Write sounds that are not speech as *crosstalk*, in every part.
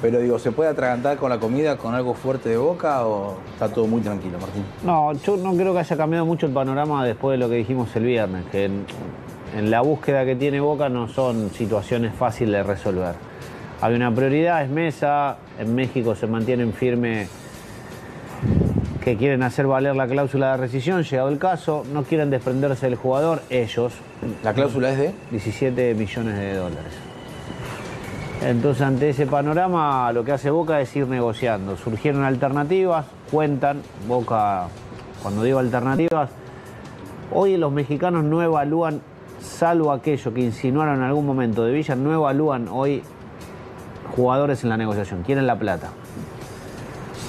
Pero digo, ¿se puede atragantar con la comida con algo fuerte de boca o está todo muy tranquilo, Martín? No, yo no creo que haya cambiado mucho el panorama después de lo que dijimos el viernes, que en, en la búsqueda que tiene Boca no son situaciones fáciles de resolver. Hay una prioridad, es Mesa, en México se mantienen firme que quieren hacer valer la cláusula de rescisión, llegado el caso, no quieren desprenderse del jugador, ellos, ¿La cláusula es de? 17 millones de dólares. Entonces, ante ese panorama, lo que hace Boca es ir negociando. Surgieron alternativas, cuentan, Boca, cuando digo alternativas, hoy los mexicanos no evalúan, salvo aquello que insinuaron en algún momento de Villa, no evalúan hoy jugadores en la negociación, quieren la plata.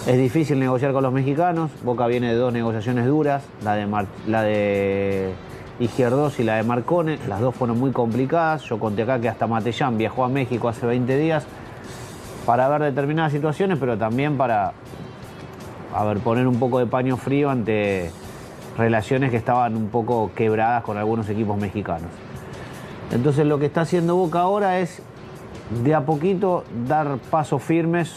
Es difícil negociar con los mexicanos. Boca viene de dos negociaciones duras, la de, Mar- la de Izquierdos y la de Marcone. Las dos fueron muy complicadas. Yo conté acá que hasta Matellán viajó a México hace 20 días para ver determinadas situaciones, pero también para a poner un poco de paño frío ante relaciones que estaban un poco quebradas con algunos equipos mexicanos. Entonces lo que está haciendo Boca ahora es de a poquito dar pasos firmes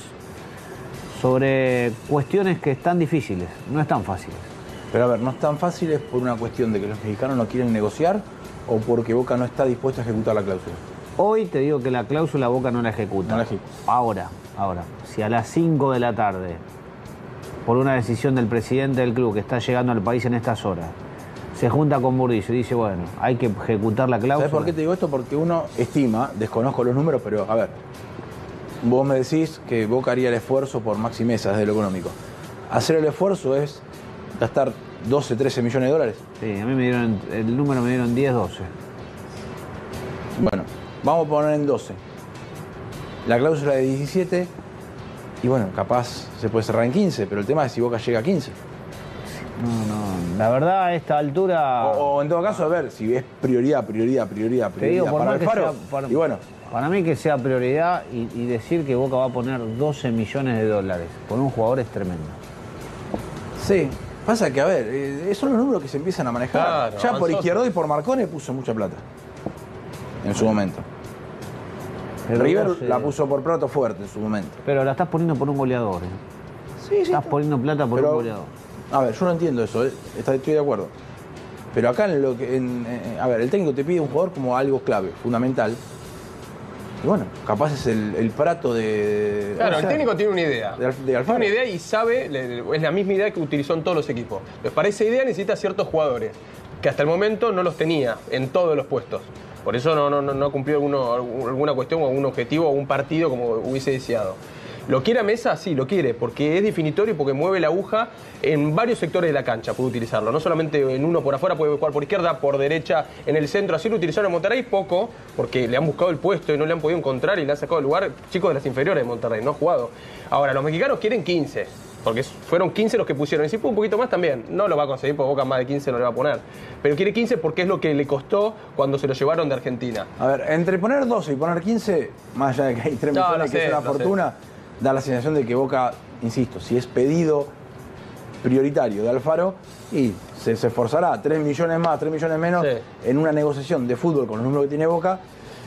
sobre cuestiones que están difíciles, no están fáciles. Pero a ver, ¿no es tan fácil es por una cuestión de que los mexicanos no quieren negociar o porque Boca no está dispuesto a ejecutar la cláusula? Hoy te digo que la cláusula Boca no la ejecuta. No la ejecuta. Ahora, ahora, si a las 5 de la tarde, por una decisión del presidente del club que está llegando al país en estas horas, se junta con Burdizo y dice, bueno, hay que ejecutar la cláusula. ¿Sabes por qué te digo esto? Porque uno estima, desconozco los números, pero a ver, vos me decís que Boca haría el esfuerzo por Maxi Mesa desde lo económico. Hacer el esfuerzo es gastar 12, 13 millones de dólares. Sí, a mí me dieron, el número me dieron 10, 12. Bueno, vamos a poner en 12. La cláusula de 17 y bueno, capaz se puede cerrar en 15, pero el tema es si Boca llega a 15. No, no, la verdad a esta altura... O, o en todo caso, a ver, si es prioridad, prioridad, prioridad, Te digo, prioridad por para sea, para, Y bueno, para mí que sea prioridad y, y decir que Boca va a poner 12 millones de dólares por un jugador es tremendo. sí. Pasa que, a ver, eh, esos son los números que se empiezan a manejar. Claro, ya por. Izquierdo y por Marcone puso mucha plata. En su momento. Pero River 12 la puso por plato fuerte en su momento. Pero la estás poniendo por un goleador. ¿eh? Sí, sí. Estás poniendo plata por Pero- un goleador. A ver, yo no entiendo eso, eh, está- estoy de acuerdo. Pero acá en lo que. en- eh, a ver, el técnico te pide un jugador como algo clave, fundamental. Y bueno, capaz es el, el prato de. Claro, o el técnico tiene una idea. de tiene una idea y sabe, le- es la misma idea que utilizó en todos los equipos. Entonces, para esa idea necesita ciertos jugadores que hasta el momento no los tenía en todos los puestos. Por eso no, no, no, no cumplió alguno- alguna cuestión o algún objetivo o algún partido como hubiese deseado. ¿Lo quiere a Mesa? Sí, lo quiere, porque es definitorio y porque mueve la aguja en varios sectores de la cancha, puede utilizarlo. No solamente en uno por afuera, puede jugar por izquierda, por derecha, en el centro. Así lo utilizaron en Monterrey poco, porque le han buscado el puesto y no le han podido encontrar y le han sacado el lugar chicos de las inferiores de Monterrey, no ha jugado. Ahora, los mexicanos quieren 15, porque fueron 15 los que pusieron. Y si fue un poquito más también, no lo va a conseguir, porque Boca más de 15 no le va a poner. Pero quiere 15 porque es lo que le costó cuando se lo llevaron de Argentina. A ver, entre poner 12 y poner 15, más allá de que hay 3 No, millones, lo que es una lo sé. Da la sensación de que Boca, insisto, si es pedido prioritario de Alfaro, y se, se esforzará 3 millones más, 3 millones menos Sí. en una negociación de fútbol con los números que tiene Boca,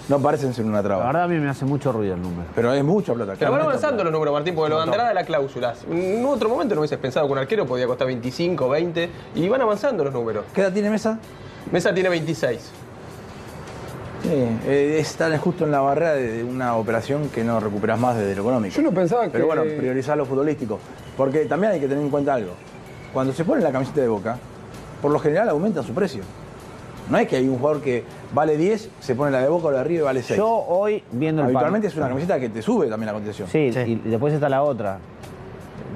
no parecen ser una La traba. verdad a mí me hace mucho ruido el número. Pero es mucha plata. Pero van avanzando los números, Martín, porque lo de Andrada de la cláusula. En otro momento no hubieses pensado que un arquero podía costar 25, 20, y van avanzando los números. ¿Qué edad tiene Mesa? Mesa tiene 26. Sí, eh, están justo en la barrera de una operación que no recuperas más desde lo económico. Yo no pensaba que. Pero bueno, priorizar lo futbolístico. Porque también hay que tener en cuenta algo. Cuando se pone la camiseta de Boca, por lo general aumenta su precio. No es que hay un jugador que vale 10, se pone la de Boca o la de arriba y vale 6. Yo hoy viendo el Habitualmente es una camiseta que te sube también la cotización. Sí, y después está la otra.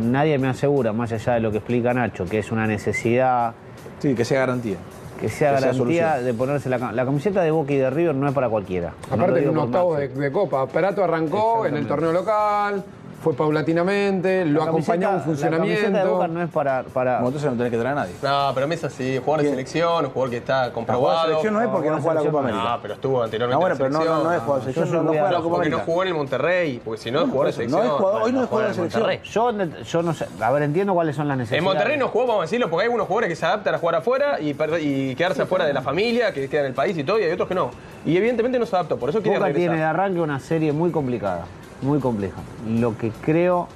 Nadie me asegura, más allá de lo que explica Nacho, que es una necesidad Sí, que sea garantía. Que sea Que garantía de ponerse la, la camiseta de Boca y de River no es para cualquiera. No Aparte, en digo un octavo de, Maxi. de Copa. Perato arrancó en el torneo local, fue paulatinamente, lo La acompañaba un camiseta- La de Boca funcionamiento. no es para, para Como entonces no tenés que traer a nadie. No, pero Mesa sí, jugador de selección, un jugador que está La comprobado. de selección no es porque no juega la Copa América. No, pero estuvo anteriormente No, bueno, en pero la no, no, no es jugador de selección, no, no juega la Copa Porque no América. jugó en el Monterrey, porque si no es jugador de selección. no es jugador, hoy no es jugador de en selección. Yo, yo no sé, a ver, entiendo cuáles son las En necesidades. Monterrey no jugó, vamos a decirlo, porque hay algunos jugadores que se adaptan a jugar afuera y, quedarse afuera de la familia, que quedan en el país y todo, y hay otros que no. Y evidentemente no se adaptó, por eso quiere Boca tiene de arranque una serie muy complicada. Muy compleja. Lo que creo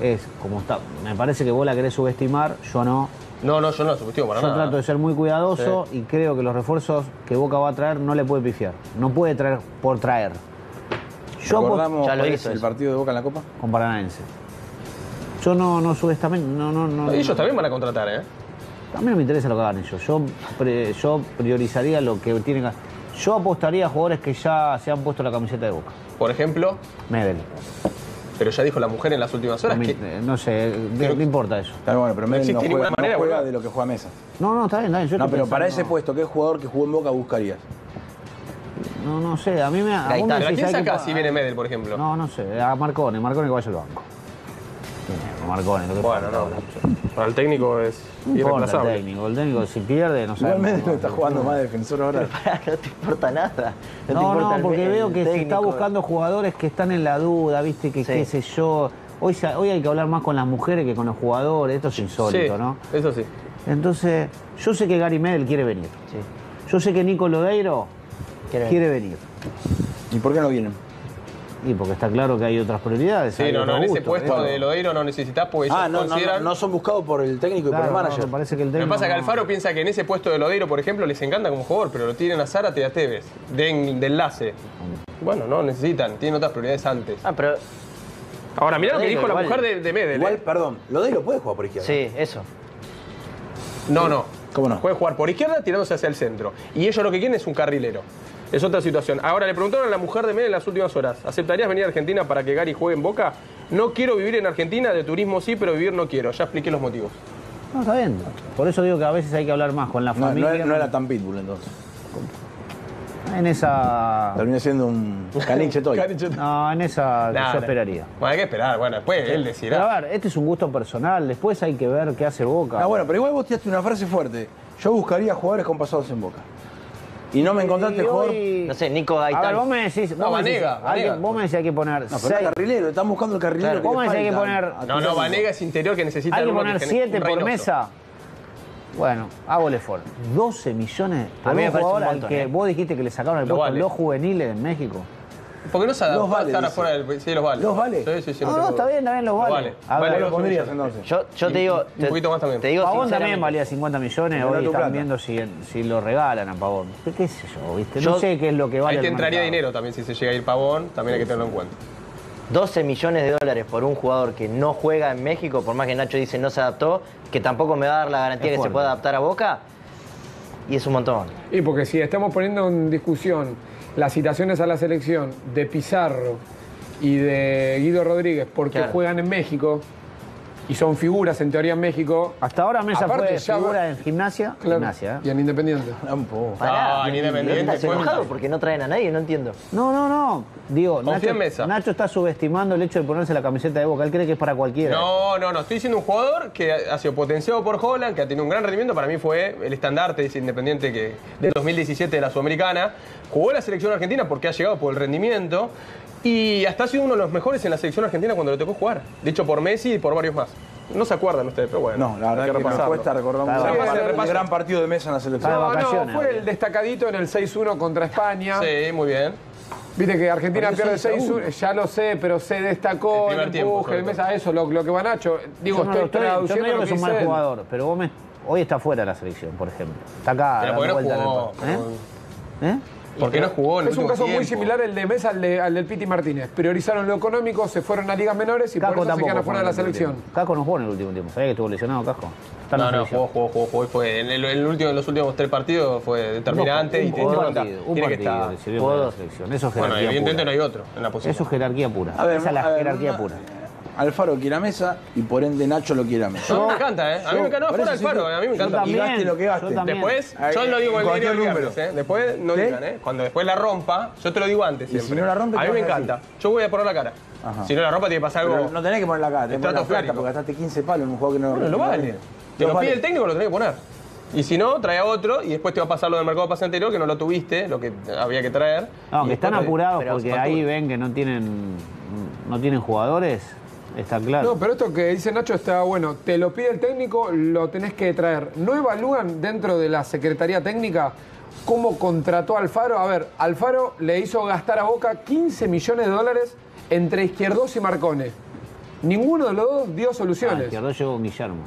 es, como está, me parece que vos la querés subestimar, yo no. No, no, yo no subestimo para Yo nada. trato de ser muy cuidadoso y creo que los refuerzos que Boca va a traer no le puede pifiar. No puede traer por traer. Yo ¿Recordamos Ya lo hizo el eso. partido de Boca en la Copa? con Paranaense. Yo no, no no, no, no. Ellos también van a contratar, ¿eh? A mí no me interesa lo que hagan ellos. Yo, pre- yo priorizaría lo que tienen que Yo apostaría a jugadores que ya se han puesto la camiseta de Boca. Por ejemplo, Medel. pero ya dijo la mujer en las últimas horas No, que eh, no sé, ¿qué, Pero- qué importa eso? Está bueno, pero Medel no existe juega, ninguna no manera, juega boludo. de lo que juega Mesa. No, no, está bien, está bien. Yo No, pero para ese puesto, ¿qué jugador que jugó en Boca buscarías? No, no sé, a mí me. a vos me Gaitán. ¿A decís, quién pa- si viene Medel, por ejemplo? No, no sé, a Marcone, Marcone que vaya al banco. Lo que Bueno, no. Para el técnico es No importa el irreemplazable. técnico, el técnico si pierde no sabe. Medel no está jugando más defensor ahora. no te importa nada. No, te No, importa no, el- porque el veo que se está técnico. buscando jugadores que están en la duda, viste, que Sí. qué sé yo. Hoy, se- hoy hay que hablar más con las mujeres que con los jugadores, esto es insólito, Sí, ¿no? Eso sí. Entonces, yo sé que Gary Medel quiere venir. Sí. Yo sé que Nico Lodeiro Quiere quiere venir. ¿Y por qué no vienen? Y porque está claro que hay otras prioridades. Sí, no, no, en ese puesto ¿eh? de Lodeiro no necesitas porque Ah, no, no, consideran... no, no son buscados por el técnico y por el manager. me parece que el Lo que técnico pasa es que Alfaro piensa que en ese puesto de Lodeiro, por ejemplo, les encanta como jugador, pero lo tienen a Zárate y a Tevez, de, de enlace. Bueno, no necesitan, tienen otras prioridades antes. Ah, pero Ahora, mirá lo que dijo la mujer de, de Medel. Igual, ¿eh? perdón, Lodeiro puede jugar por izquierda. sí, eso. No, no. ¿Cómo no? Puede jugar por izquierda tirándose hacia el centro. Y ellos lo que quieren es un carrilero. Es otra situación. Ahora, le preguntaron a la mujer de Medel en las últimas horas, ¿aceptarías venir a Argentina para que Gary juegue en Boca? No quiero vivir en Argentina, de turismo sí, pero vivir no quiero. Ya expliqué los motivos. No, está bien. Por eso digo que a veces hay que hablar más con la No, no, familia. era- no era tan pitbull entonces. En esa. Terminó siendo un caliche *laughs* toy. No, en esa Nah, yo esperaría. Bueno, hay que esperar. Bueno, después él Pero decidirá. a ver, este es un gusto personal. Después hay que ver qué hace Boca. Ah, bueno, pero igual vos tiraste una frase fuerte. Yo buscaría jugadores con pasados en Boca. Y no me encontraste Y jugador. hoy- No sé, Nico A ver, Gaitán. vos me decís. No, vos me decís- Vanega, hay Vanega. Vos me decís hay que poner. No, pero seis- es carrilero, están buscando el carrilero. Claro, que vos le me decís hay que poner- A No, no. Vanega es interior que necesita hay que poner genere- 7 un por mesa. Bueno, hago el esfuerzo. 12 millones por A mí me un parece un jugador al montón, que ¿eh? vos dijiste que le sacaron el Lo puesto vale. los juveniles en México. Porque no se adaptó Los vale, a estar dice. afuera del. Sí, los vale. ¿Los vale? Sí, sí, sí. No, no, está bien, está bien, los vale. vale. A Vale ver, ¿Lo los pondrías millones. entonces? Yo, yo te digo. un poquito más también. Te digo Pavón sinceramente. también valía 50 millones, Pero hoy tu están plata. viendo si, si lo regalan a Pavón. ¿Qué, qué sé yo, viste? No Yo- sé qué es lo que vale Ahí te el entraría mercado. dinero también si se llega a ir Pavón, también hay que tenerlo en cuenta. 12 millones de dólares por un jugador que no juega en México, por más que Nacho dice no se adaptó, que tampoco me va a dar la garantía que se pueda adaptar a Boca, y es un montón. Y porque si estamos poniendo en discusión las citaciones a la selección de Pizarro y de Guido Rodríguez porque Claro. juegan en México y son figuras en teoría en México, Hasta ahora Mesa Aparte, fue ya- figura en gimnasia. claro, Gimnasia, ¿eh? y en Independiente. Tampoco. Pará, Ah, ¿no Independiente, estás fue- enojado porque no traen a nadie? No entiendo. No, no, no. Digo, Confía Nacho, en Mesa. Nacho está subestimando el hecho de ponerse la camiseta de Boca. Él cree que es para cualquiera. No, no, no. Estoy diciendo un jugador que ha sido potenciado por Holland, que ha tenido un gran rendimiento. Para mí fue el estandarte de ese Independiente que, del 2017 de la Sudamericana. Jugó en la selección argentina porque ha llegado por el rendimiento. Y hasta ha sido uno de los mejores en la selección argentina cuando le tocó jugar. Dicho por Messi y por varios más. No se acuerdan ustedes, pero bueno. No, la verdad que, me repasarlo. cuesta recordar de gran partido de mesa en la selección. De No, no, fue el destacadito en el 6-1 contra España. Sí, muy bien. Viste que Argentina pierde 6 a 6-1, ya lo sé, pero se destacó El el, empuje, el mesa, eso, lo, lo que va Nacho. Digo, yo no, lo estoy estoy, yo no traduciendo digo lo que es un mal él. jugador, pero vos me- hoy está fuera de la selección, por ejemplo. Está acá. Pero no vuelta en el jugó. ¿Eh? ¿Eh? Porque no jugó en el Es un caso muy similar el de Mesa al, de- al del Piti Martínez. Priorizaron lo económico, se fueron a ligas menores y por eso se quedan jugó afuera de la último selección. Caco no jugó en el último tiempo. ¿Sabías que estuvo lesionado Caco? Está en la No, no, jugó, jugó, jugó, jugó. y Fue en, el, en el último, en los últimos tres partidos fue determinante un, y tiene, un partido, un Tiene que partido estar. sirvió para la selección. Eso es Bueno, jerarquía evidentemente no pura. hay otro en la posición. Eso es jerarquía pura. A ver, Esa es la jerarquía no- pura. Alfaro quiere a mesa y por ende Nacho lo quiere a mesa. a mí me encanta, ¿eh? A mí me encanta. No, fuera del que- a mí me encanta. Y también, gaste lo que gaste. Después, yo lo digo el cualquier diario el número. viernes, ¿eh? Después no ¿Sí? digan, ¿eh? Cuando después la rompa, yo te lo digo antes Y si siempre. no la rompe, a ¿qué mí me encanta. Yo voy a poner la cara. Ajá. Si no la rompa, tiene que pasar algo. Pero no tenés que poner la cara, tenés que poner la plata Estratosférico. porque gastaste 15 palos en un juego que no Bueno, lo no vale. Te lo vale. pide el técnico, lo tenés que poner. Y si no, trae a otro y después te va a pasar lo del mercado pase anterior, que no lo tuviste, lo que había que traer. No, que están apurados porque ahí ven que no tienen, no tienen jugadores. Está claro. No, pero esto que dice Nacho está bueno. Te lo pide el técnico, lo tenés que traer. ¿No evalúan dentro de la Secretaría Técnica cómo contrató a Alfaro? A ver, Alfaro le hizo gastar a Boca 15 millones de dólares entre Izquierdos y Marcone. Ninguno de los dos dio Ah, soluciones. izquierdo llegó con Guillermo.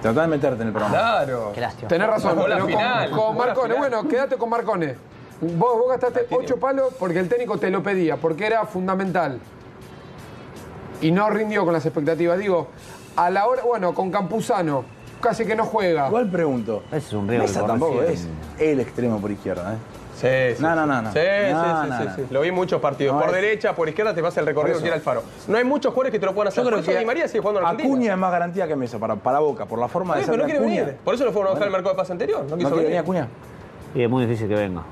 Tratá de meterte en el programa. Claro. Qué lástima. Tenés razón, pero con- final, con, Marcone. Bueno, quédate con Marcone. Vos, vos gastaste ocho palos porque el técnico te lo pedía, porque era fundamental. Y no rindió con las expectativas. Digo, a la hora, bueno, con Campuzano, casi que no juega. Igual pregunto. Ese es un riesgo Mesa tampoco es el extremo por izquierda, ¿eh? Sí, sí. No, no, no, no. Sí, sí, No, sí, no, sí, no. sí. Lo vi en muchos partidos. No, por es- derecha, por izquierda te pasa el recorrido que eso. era el faro. No hay muchos jugadores que te lo puedan hacer. Yo creo por eso que Di María sigue jugando en Argentina. Acuña es más garantía que Mesa para, para Boca, por la forma de ser pero no quiere Acuña. venir. Por eso lo fueron a buscar al mercado de pase anterior. No ¿No quiso venir. Acuña? Y es muy difícil que venga.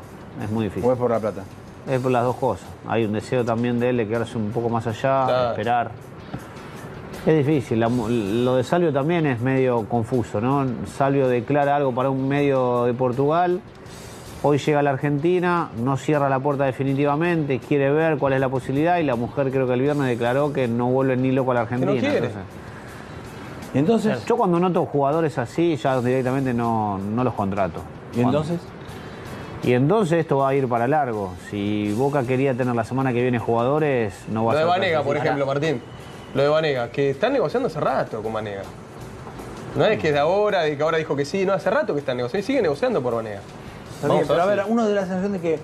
Es muy difícil. ¿O es por la plata? Es por las dos cosas. Hay un deseo también de él de quedarse un poco más allá, Claro. esperar. Es difícil. La- lo de Salvio también es medio confuso, ¿no? Salvio declara algo para un medio de Portugal. Hoy llega a la Argentina, no cierra la puerta definitivamente, quiere ver cuál es la posibilidad y la mujer creo que el viernes declaró que no vuelve ni loco a la Argentina. quiere. Entonces, ¿Y entonces? yo cuando noto jugadores así ya directamente no, no los contrato. ¿Y entonces? Y entonces esto va a ir para largo. Si Boca quería tener la semana que viene jugadores, no va Lo a de ser Vanega, tan por difícil. ejemplo, Martín. Lo de Vanega, que están negociando hace rato con Vanega. No es que es de ahora, de que ahora dijo que sí, no, hace rato que están negociando. Y sigue negociando por Vanega. Está bien, pero a ver uno de la sensación de que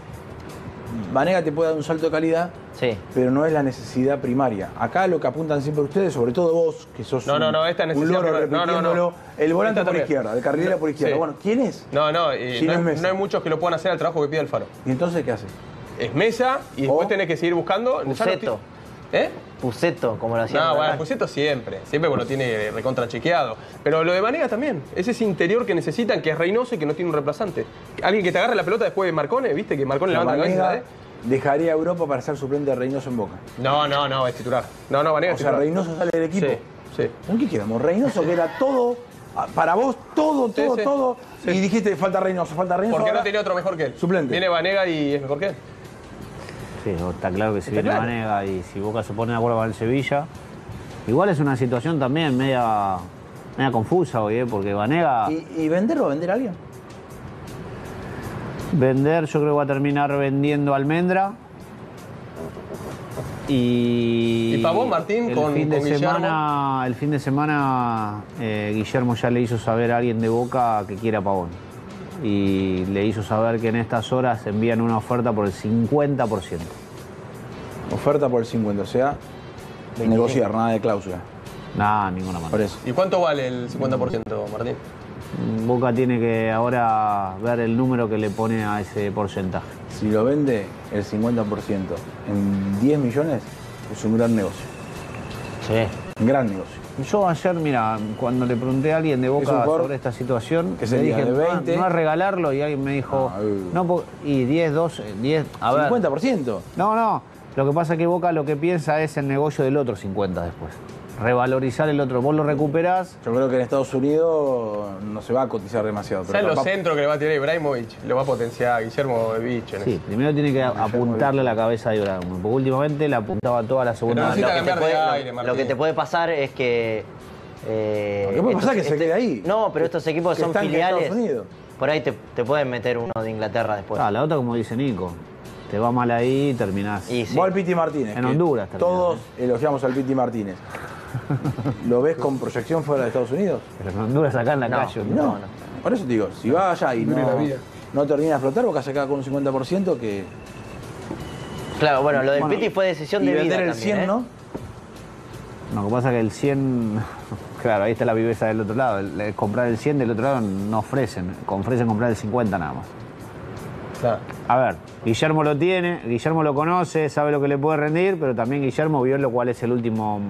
Vanega te puede dar un salto de calidad, Sí. pero no es la necesidad primaria. Acá lo que apuntan siempre ustedes, sobre todo vos, que sos No, no, un, no, esta un necesidad loro primaria. No, no, no. repitiéndolo, el volante Esta por izquierda, el carrilero por izquierda. Sí. Bueno, ¿quién es? No, no, eh, Si no, no hay, es Mesa. no hay muchos que lo puedan hacer al trabajo que pide Alfaro. ¿Y entonces qué hace? Es Mesa y después O- tenés que seguir buscando. no ti- ¿Eh? Puceto, como lo hacían. No, en bueno, Real. Puceto siempre. Siempre lo tiene recontra chequeado. Pero lo de Vanega también. Es ese interior que necesitan, que es Reynoso y que no tiene un reemplazante. Alguien que te agarre la pelota después de Marcone, ¿viste? Que Marcone levanta la cabeza. ¿eh? Dejaría a Europa para ser suplente de Reynoso en Boca. No, no, no, es titular. No, no, Vanega O es sea, titular. Reynoso sale del equipo. Sí, sí. ¿En qué quedamos? Reynoso que era todo, para vos, todo, Sí, todo, sí. todo. Sí. Y dijiste, falta Reynoso, falta Reynoso. Porque no ahora- tenía otro mejor que él. Suplente. Viene Vanega y es mejor que él. Sí, está claro que si viene claro. Vanega y si Boca se pone de acuerdo con el Sevilla. Igual es una situación también media, media confusa hoy, ¿eh? porque Vanega ¿Y, y vender o vender a alguien? Vender, yo creo que va a terminar vendiendo Almendra. Y, ¿Y Pavón, Martín, el con- fin de con Guillermo? semana, El fin de semana eh, Guillermo ya le hizo saber a alguien de Boca que quiere a Pavón. Y le hizo saber que en estas horas envían una oferta por el 50%. Oferta por el 50, o sea, negociar, nada de cláusula. Nada, ninguna manera. Por eso. ¿Y cuánto vale el 50%, Martín? Boca tiene que ahora ver el número que le pone a ese porcentaje. Si lo vende el 50% en 10 millones, es un gran negocio. Sí. Un gran negocio. Yo ayer, mira, cuando le pregunté a alguien de Boca sobre esta situación, que le dije, de "No, 20". no, es regalarlo y alguien me dijo, Ah, no, y 10, 12, 10, a ver. 50%. No, no, lo que pasa es que Boca lo que piensa es el negocio del otro 50 después. Revalorizar el otro, vos lo recuperás, Yo creo que en Estados Unidos no se va a cotizar demasiado. pero ¿Sabes los centros que le va a tirar Ibrahimovic? Lo va a potenciar Guillermo Bicho. sí, primero tiene que apuntarle la cabeza de Ibrahimovic, porque últimamente le apuntaba toda la segunda. Lo, que te puede, aire, lo- lo que te puede pasar es que. eh, Lo que puede pasar es que se quede ahí. No, pero estos equipos Que son filiales. Estados Unidos. Por ahí te, te pueden meter uno de Inglaterra después. Ah, la otra como dice Nico, te va mal ahí y terminás. Y sí. Vos al Piti Martínez. En Honduras terminó, Todos elogiamos al Piti Martínez. *laughs* ¿Lo ves con proyección fuera de Estados Unidos? Pero en Honduras acá en la No, calle. No, Por eso te digo, si va allá y no, vida. no termina de flotar, se queda con un 50% que. Claro, bueno, lo del Bueno, Piti fue decisión y de vida. vender el también, 100, ¿eh? ¿no? No, lo que pasa es que el 100, *laughs* claro, ahí está la viveza del otro lado. El- el comprar el 100 del otro lado no ofrecen, ofrecen comprar el 50 nada más. Claro. A ver, Guillermo lo tiene, Guillermo lo conoce, sabe lo que le puede rendir, pero también Guillermo vio lo cual es el último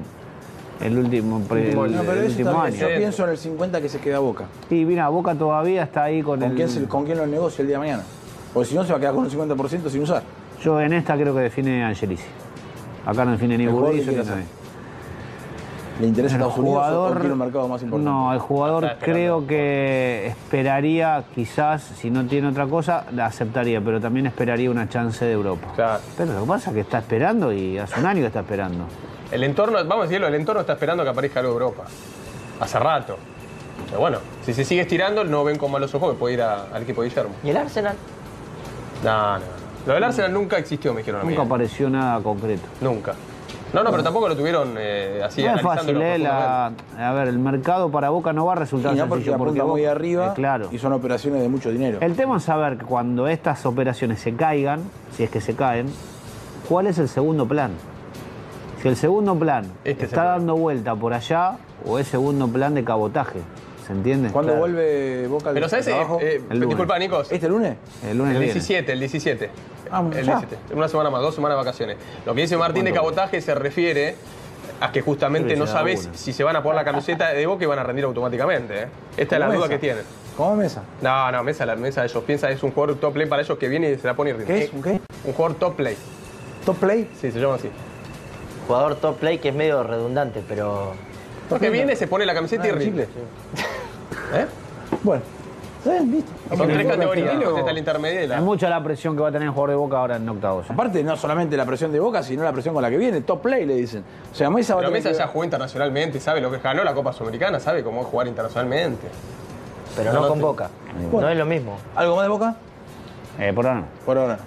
el último, pre- el- No, pero el eso último año. Yo pienso en el 50 que se queda Boca. Y mira, Boca todavía está ahí con, ¿Con el. quién, se- ¿Con quién lo negocia el día de mañana? Porque si no, se va a quedar con un 50% sin usar. Yo en esta creo que define Angelici. Acá no define ni Burdizo que ni nadie. ¿Le interesa El Estados Unidos o- jugador, quiere un mercado más importante? no, el jugador creo que esperaría, quizás, si no tiene otra cosa, la aceptaría, pero también esperaría una chance de Europa. Claro. Pero lo que pasa es que está esperando y hace un año que está esperando. El entorno, vamos a decirlo, el entorno está esperando que aparezca algo de Europa. Hace rato. Pero bueno, si se sigue estirando, no ven con malos ojos que puede ir a- al equipo de Guillermo. ¿Y el Arsenal? No, no, no. Lo del Arsenal nunca existió, me dijeron a mí. Nunca apareció nada concreto. Nunca. No, no, pero tampoco lo tuvieron eh, así no es fácil, ¿eh? La- a ver, el mercado para Boca no va a resultar Y no porque sencillo. apunta muy arriba eh, claro. y son operaciones de mucho dinero. El tema es saber que cuando estas operaciones se caigan, si es que se caen, ¿cuál es el segundo plan? Si el segundo plan Este está dando vuelta por allá o es segundo plan de cabotaje. ¿Se entiende? ¿Cuándo Claro. vuelve Boca al Pero ¿sabes? Eh, trabajo? eh, El lunes. disculpa, Nicos. ¿Este lunes? El lunes El viene. 17, el 17. Ah, el ya. 17. Una semana más, dos semanas de vacaciones. Lo que dice Martín de cabotaje se refiere a que justamente no sabes si se van a poner la camiseta de Boca y van a rendir automáticamente. ¿eh? Esta es la ¿Cómo duda que tienen. ¿Cómo mesa? No, no, Mesa, la mesa ellos piensan es un jugador top play para ellos que viene y se la pone y rinde. ¿Qué es? ¿Un qué? Un jugador top play. ¿Top play? Sí, se llama así. Jugador top play que es medio redundante, pero. Porque viene, se pone la camiseta y Ah, rinde. chicle. *laughs* ¿Eh? Bueno. Son tres categorías. argentino- Está la intermedia y la. Es mucha la presión que va a tener el jugador de Boca ahora en octavos. ¿eh? Aparte, no solamente la presión de Boca, sino la presión con la que viene. Top play, le dicen. O sea, Mesa va Pero Mesa que- ya jugó internacionalmente, sabe lo que ganó la Copa Sudamericana, sabe cómo es jugar internacionalmente. Pero No, no, no con te- Boca. Bueno. No es lo mismo. ¿Algo más de Boca? Eh, por ahora no. Por ahora no.